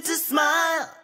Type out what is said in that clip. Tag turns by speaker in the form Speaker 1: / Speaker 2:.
Speaker 1: to smile.